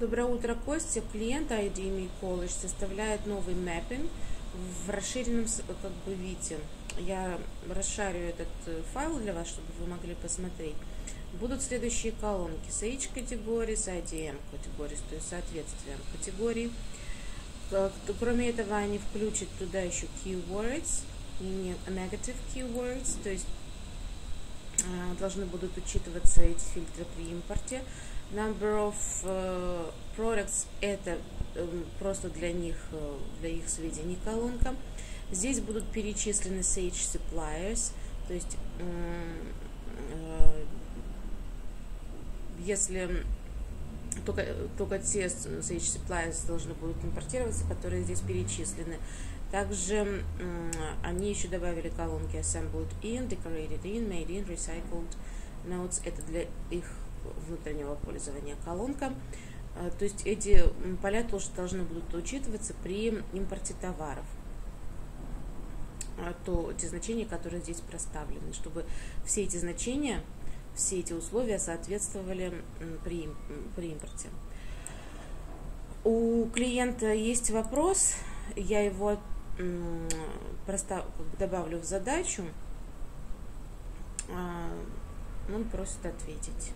Доброе утро, Костя. Клиент IDME College составляет новый мэппинг в расширенном как бы, виде. Я расшарю этот э, файл для вас, чтобы вы могли посмотреть. Будут следующие колонки. SH категории, с IDM категории, то есть соответствием категории. Кроме этого, они включат туда еще keywords и negative keywords, то есть э, должны будут учитываться эти фильтры при импорте. Number of uh, products это um, просто для них, uh, для их сведений колонка. Здесь будут перечислены Sage Suppliers, то есть uh, если только, только те Sage Suppliers должны будут импортироваться, которые здесь перечислены. Также они еще добавили колонки Assembled in, Decorated in, Made in, Recycled Notes. Это для их внутреннего пользования колонка. А, то есть эти поля тоже должны будут учитываться при импорте товаров. А, то те значения, которые здесь проставлены, чтобы все эти значения, все эти условия соответствовали при, при импорте. У клиента есть вопрос, я его просто добавлю в задачу, а, он просит ответить.